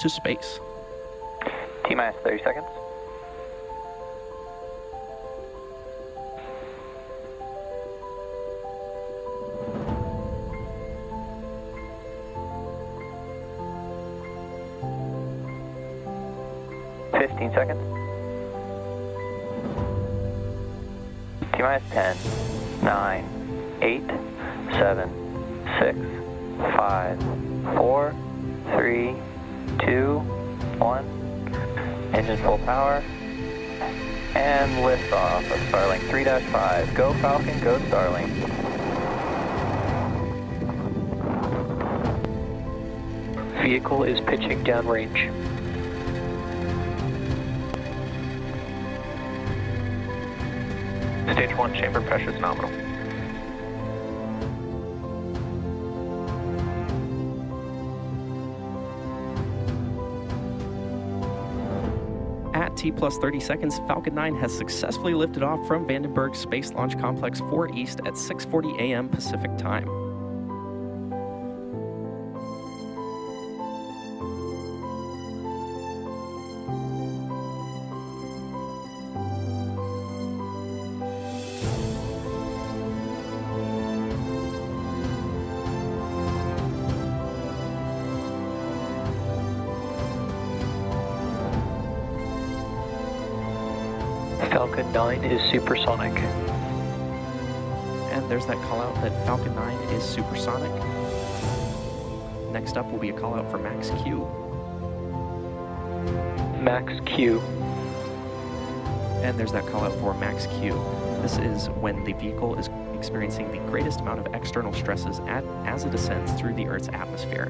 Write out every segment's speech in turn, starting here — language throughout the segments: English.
to space. T minus 30 seconds. Fifteen seconds. T minus 10, 9, 8, 7, 6, 5, 4, 3, 2, 1. Engine full power. And lift off of Starlink 3-5. Go Falcon, go Starlink. Vehicle is pitching downrange. Stage 1 chamber pressure is nominal. T plus 30 seconds, Falcon 9 has successfully lifted off from Vandenberg Space Launch Complex 4 East at 6:40 a.m. Pacific Time. Falcon 9 is supersonic. And there's that call out that Falcon 9 is supersonic. Next up will be a call out for Max Q. Max Q. And there's that call out for Max Q. This is when the vehicle is experiencing the greatest amount of external stresses at, as it ascends through the Earth's atmosphere.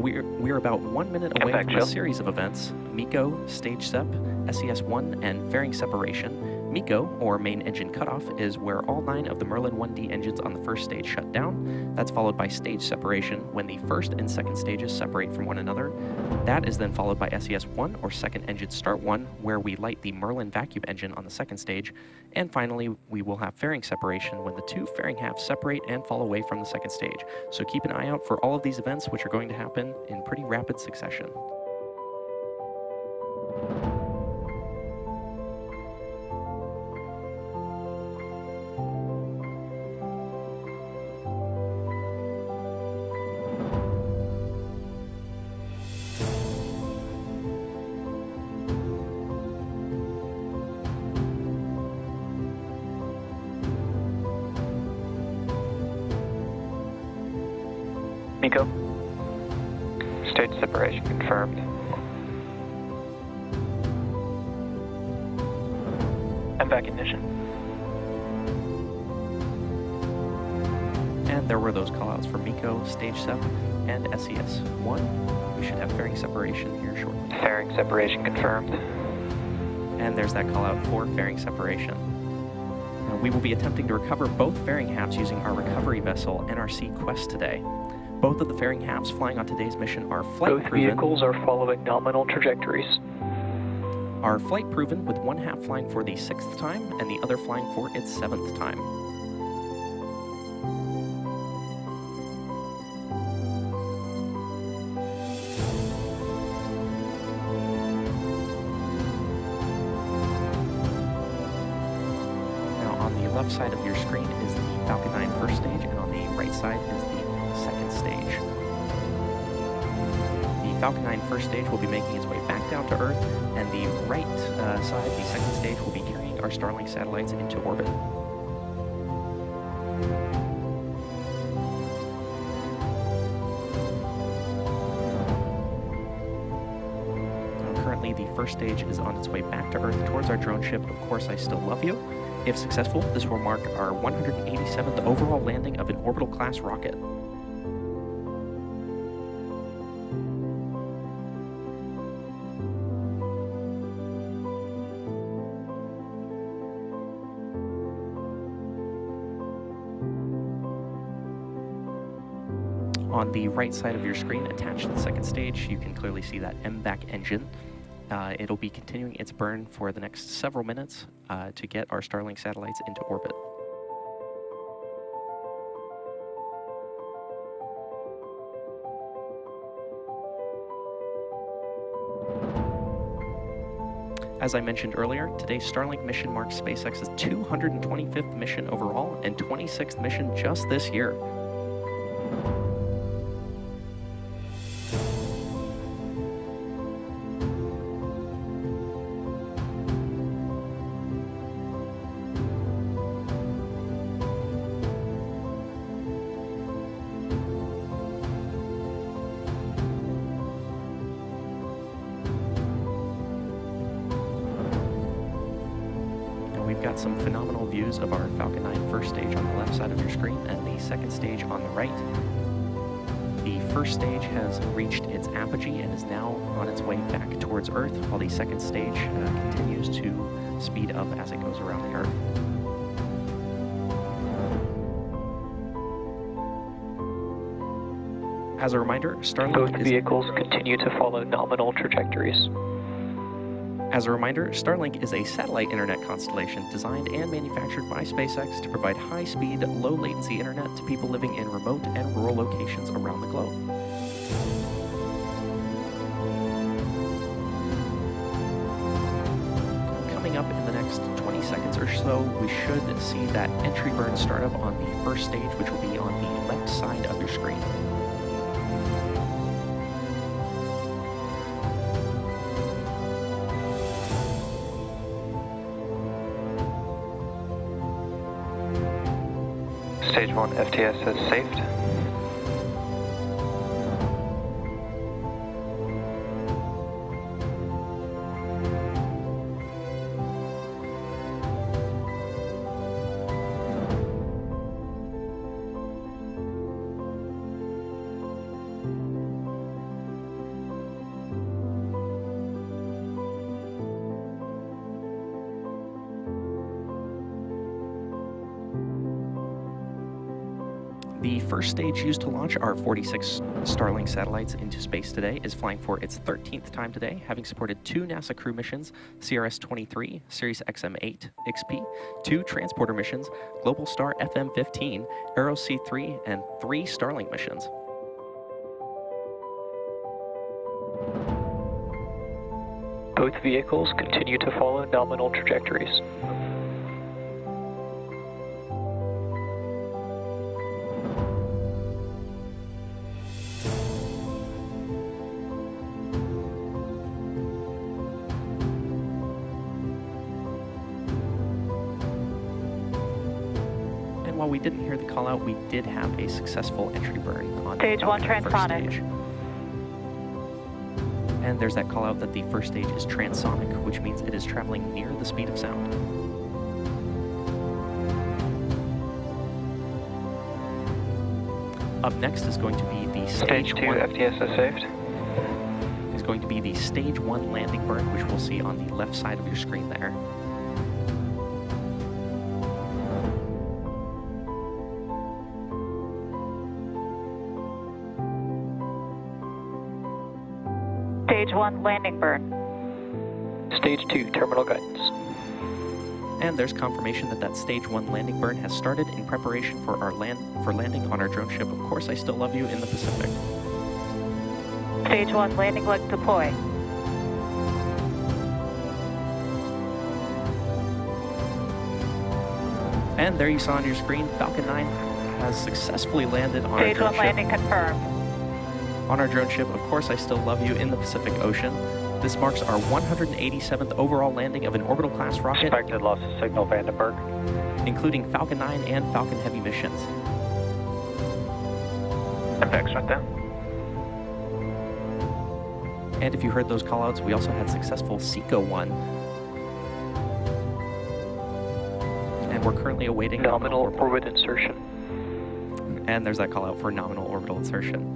We're, we're about one minute away from a series of events, MECO, stage sep, SES-1, and fairing separation. MECO, or main engine cutoff, is where all nine of the Merlin 1D engines on the first stage shut down. That's followed by stage separation, when the first and second stages separate from one another. That is then followed by SES-1, or second engine start 1, where we light the Merlin vacuum engine on the second stage. And finally, we will have fairing separation when the two fairing halves separate and fall away from the second stage. So keep an eye out for all of these events, which are going to happen in pretty rapid succession. MECO. Stage separation confirmed. And back ignition. And there were those callouts for MECO, stage sep, and SES-1. We should have fairing separation here shortly. Fairing separation confirmed. And there's that callout for fairing separation. Now, we will be attempting to recover both fairing halves using our recovery vessel, NRC Quest, today. Both of the fairing halves flying on today's mission are flight Both proven. vehicles are following nominal trajectories. are flight proven with one half flying for the sixth time and the other flying for its seventh time. Now on the left side of your screen is the Falcon 9 first stage and on the right side is the second stage. The Falcon 9 first stage will be making its way back down to Earth, and the right uh, side, the second stage, will be carrying our Starlink satellites into orbit. Currently, the first stage is on its way back to Earth towards our drone ship, Of Course I Still Love You. If successful, this will mark our 187th overall landing of an orbital class rocket. on the right side of your screen, attached to the second stage, you can clearly see that MVac engine. Uh, it'll be continuing its burn for the next several minutes uh, to get our Starlink satellites into orbit. As I mentioned earlier, today's Starlink mission marks SpaceX's 225th mission overall and 26th mission just this year. Got some phenomenal views of our Falcon 9 first stage on the left side of your screen and the second stage on the right. The first stage has reached its apogee and is now on its way back towards Earth, while the second stage uh, continues to speed up as it goes around the Earth. As a reminder, Starlink Both vehicles continue to follow nominal trajectories. As a reminder, Starlink is a satellite internet constellation designed and manufactured by SpaceX to provide high speed, low latency internet to people living in remote and rural locations around the globe. Coming up in the next 20 seconds or so, we should see that entry burn startup on the first stage, which will be on the left side of your screen. Stage 1 FTS has saved. The first stage used to launch our 46 Starlink satellites into space today is flying for its 13th time today, having supported two NASA crew missions, CRS-23, Sirius XM-8 IXPE, two transporter missions, Globalstar FM-15, EROS C3, and three Starlink missions. Both vehicles continue to follow nominal trajectories. We didn't hear the call out, we did have a successful entry burn on Stage one transonic. stage. And there's that call out that the first stage is transonic, which means it is traveling near the speed of sound. Up next is going to be the Stage stage 2 one FTS has saved. is going to be the stage one landing burn, which we'll see on the left side of your screen there. Stage 1 landing burn. Stage 2 terminal guidance. And there's confirmation that that stage one landing burn has started in preparation for our land for landing on our drone ship. Of course, I still love you in the Pacific. Stage 1 landing leg deploy. And there you saw on your screen, Falcon 9 has successfully landed on Stage our 1 drone ship. landing confirmed. On our drone ship, of course, I still love you in the Pacific Ocean. This marks our 187th overall landing of an orbital class rocket, Expected loss of signal Vandenberg. including Falcon 9 and Falcon Heavy missions. FX went down. And if you heard those callouts, we also had successful SECO 1. And we're currently awaiting Nominal orbital. orbit insertion. And there's that call out for nominal orbital insertion.